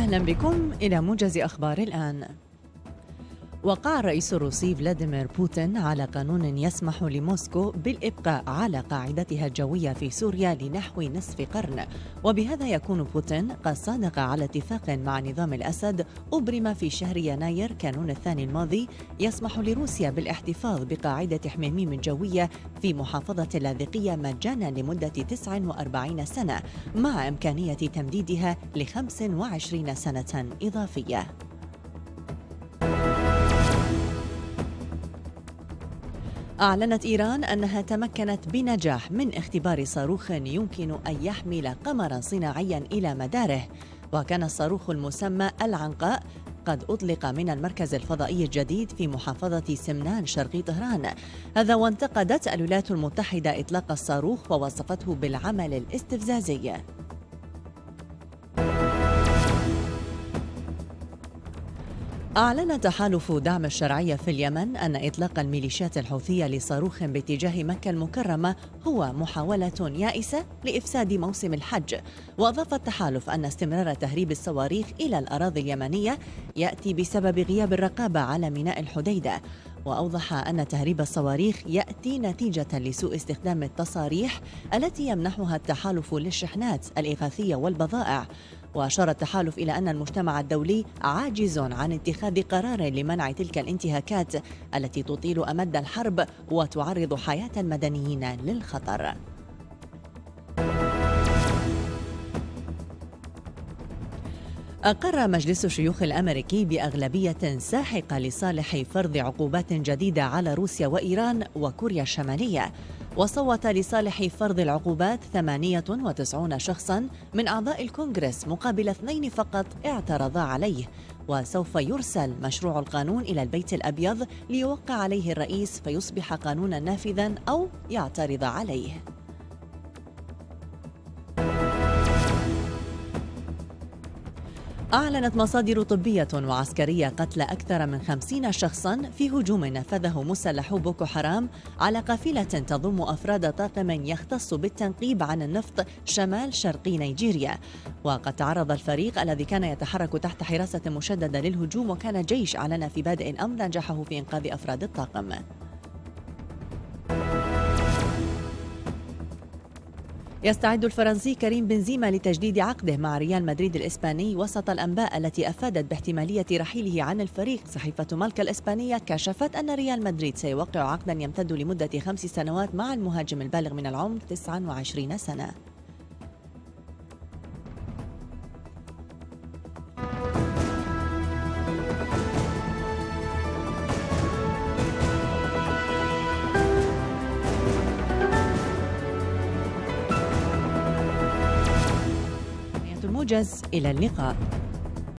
أهلا بكم إلى موجز أخبار الآن. وقع الرئيس الروسي فلاديمير بوتين على قانون يسمح لموسكو بالإبقاء على قاعدتها الجوية في سوريا لنحو نصف قرن. وبهذا يكون بوتين قد صادق على اتفاق مع نظام الأسد أبرم في شهر يناير كانون الثاني الماضي يسمح لروسيا بالاحتفاظ بقاعدة حميميم جوية في محافظة اللاذقية مجانا لمدة 49 سنة مع إمكانية تمديدها ل 25 سنة إضافية. أعلنت إيران أنها تمكنت بنجاح من اختبار صاروخ يمكن أن يحمل قمرا صناعيا إلى مداره وكان الصاروخ المسمى العنقاء قد أطلق من المركز الفضائي الجديد في محافظة سمنان شرقي طهران. هذا وانتقدت الولايات المتحدة إطلاق الصاروخ ووصفته بالعمل الاستفزازي. أعلن تحالف دعم الشرعية في اليمن أن إطلاق الميليشيات الحوثية لصاروخ باتجاه مكة المكرمة هو محاولة يائسة لإفساد موسم الحج. وأضاف التحالف أن استمرار تهريب الصواريخ إلى الأراضي اليمنية يأتي بسبب غياب الرقابة على ميناء الحديدة. وأوضح أن تهريب الصواريخ يأتي نتيجة لسوء استخدام التصاريح التي يمنحها التحالف للشحنات الإغاثية والبضائع. وأشار التحالف إلى أن المجتمع الدولي عاجز عن اتخاذ قرار لمنع تلك الانتهاكات التي تطيل أمد الحرب وتعرض حياة المدنيين للخطر. أقر مجلس الشيوخ الأمريكي بأغلبية ساحقة لصالح فرض عقوبات جديدة على روسيا وإيران وكوريا الشمالية وصوت لصالح فرض العقوبات 98 شخصا من أعضاء الكونغرس مقابل اثنين فقط اعترضا عليه. وسوف يرسل مشروع القانون إلى البيت الأبيض ليوقع عليه الرئيس فيصبح قانونا نافذا أو يعترض عليه. أعلنت مصادر طبية وعسكرية قتل أكثر من خمسين شخصا في هجوم نفذه مسلحو بوكو حرام على قافلة تضم أفراد طاقم يختص بالتنقيب عن النفط شمال شرقي نيجيريا. وقد تعرض الفريق الذي كان يتحرك تحت حراسة مشددة للهجوم وكان الجيش أعلن في بادئ الأمر نجاحه في إنقاذ أفراد الطاقم. يستعد الفرنسي كريم بنزيما لتجديد عقده مع ريال مدريد الإسباني وسط الأنباء التي أفادت باحتمالية رحيله عن الفريق. صحيفة مالكا الإسبانية كشفت أن ريال مدريد سيوقع عقدا يمتد لمدة خمس سنوات مع المهاجم البالغ من العمر 29 سنة. الموجز إلى اللقاء.